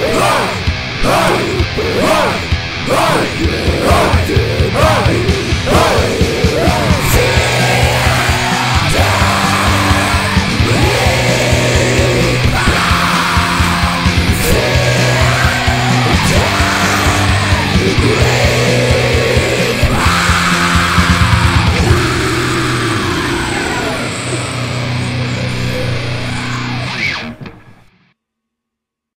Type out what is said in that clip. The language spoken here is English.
I